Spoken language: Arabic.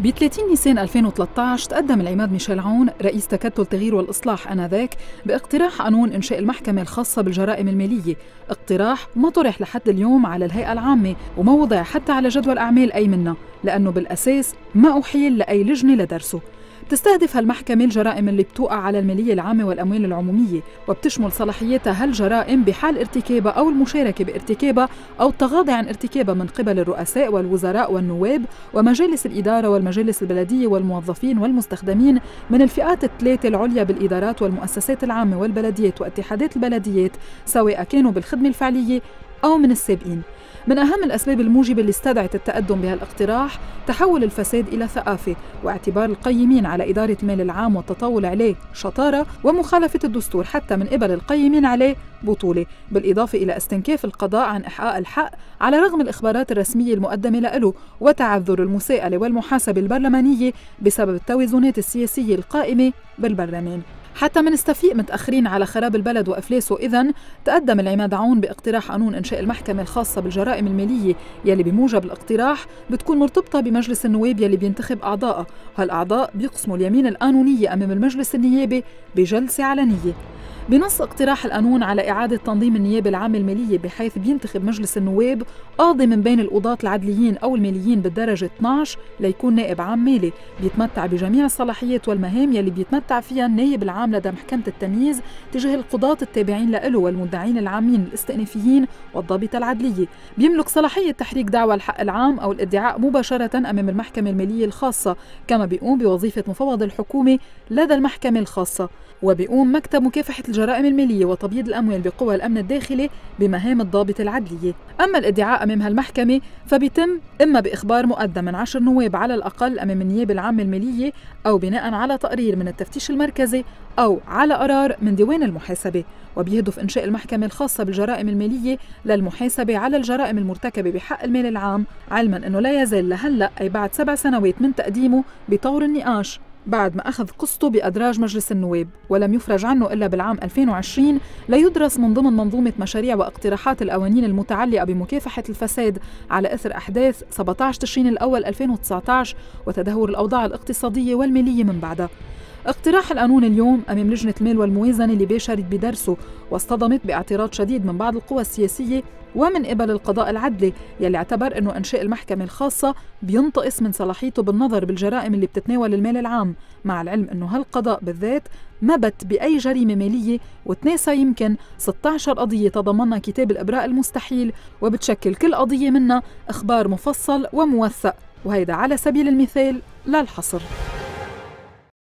ب 30 نيسان 2013 تقدم العماد ميشيل عون رئيس تكتل التغيير والإصلاح آنذاك باقتراح قانون إنشاء المحكمة الخاصة بالجرائم المالية. اقتراح ما طرح لحد اليوم على الهيئة العامة وما وضع حتى على جدول أعمال أي منا لأنه بالأساس ما أحيل لأي لجنة لدرسه. بتستهدف هالمحكمة الجرائم اللي بتوقع على المالية العامة والأموال العمومية وبتشمل صلاحيتها هالجرائم بحال ارتكابها أو المشاركة بارتكابها أو التغاضي عن ارتكابها من قبل الرؤساء والوزراء والنواب ومجالس الإدارة والمجالس البلدية والموظفين والمستخدمين من الفئات الثلاثة العليا بالإدارات والمؤسسات العامة والبلديات واتحادات البلديات سواء كانوا بالخدمة الفعلية أو من السابقين. من أهم الأسباب الموجبة اللي استدعت التقدم بهالاقتراح تحول الفساد إلى ثقافة واعتبار القيمين على إدارة المال العام والتطاول عليه شطارة ومخالفة الدستور حتى من قبل القيمين عليه بطولة بالإضافة إلى استنكاف القضاء عن إحقاق الحق على رغم الإخبارات الرسمية المقدمة له وتعذر المساءلة والمحاسبة البرلمانية بسبب التوازنات السياسية القائمة بالبرلمان. حتى من استفيق متأخرين على خراب البلد وإفلاسه إذن تقدم العماد عون باقتراح قانون إنشاء المحكمة الخاصة بالجرائم المالية يلي بموجب الاقتراح بتكون مرتبطة بمجلس النواب يلي بينتخب أعضائها وهالأعضاء بيقسموا اليمين القانونية أمام المجلس النيابي بجلسة علنية. بنص اقتراح القانون على إعادة تنظيم النيابة العامة المالية بحيث بينتخب مجلس النواب قاضي من بين القضاة العدليين أو الماليين بالدرجة 12 ليكون نائب عام مالي. بيتمتع بجميع الصلاحيات والمهام يلي بيتمتع فيها النائب العام لدى محكمة التمييز تجاه القضاة التابعين له والمدعين العامين الاستئنافيين والضابطة العدلية بيملك صلاحية تحريك دعوى الحق العام أو الادعاء مباشرة أمام المحكمة المالية الخاصة كما بيقوم بوظيفة مفوض الحكومة لدى المحكمة الخاصة. وبيقوم مكتب مكافحة الجرائم المالية وتبييض الأموال بقوى الأمن الداخلي بمهام الضابط العدلية أما الإدعاء أمام هالمحكمة فبيتم إما بإخبار مقدم من عشر نواب على الأقل أمام النيابة العامة المالية أو بناء على تقرير من التفتيش المركزي أو على قرار من ديوان المحاسبة. وبيهدف إنشاء المحكمة الخاصة بالجرائم المالية للمحاسبة على الجرائم المرتكبة بحق المال العام علما أنه لا يزال لهلأ أي بعد سبع سنوات من تقديمه بطور النقاش بعد ما أخذ قسطه بأدراج مجلس النواب ولم يفرج عنه إلا بالعام 2020 ليدرس من ضمن منظومة مشاريع واقتراحات القوانين المتعلقة بمكافحة الفساد على إثر أحداث 17 تشرين الأول 2019 وتدهور الأوضاع الاقتصادية والمالية من بعدها. اقتراح القانون اليوم أمام لجنة المال والموازنة اللي باشرت بدرسه واصطدمت باعتراض شديد من بعض القوى السياسية ومن قبل القضاء العدلي يلي اعتبر أنه إنشاء المحكمة الخاصة بينتقص من صلاحيته بالنظر بالجرائم اللي بتتناول المال العام مع العلم أنه هالقضاء بالذات ما بت بأي جريمة مالية وتناسى يمكن 16 قضية تضمنها كتاب الإبراء المستحيل وبتشكل كل قضية منها إخبار مفصل وموثق وهيدا على سبيل المثال لا الحصر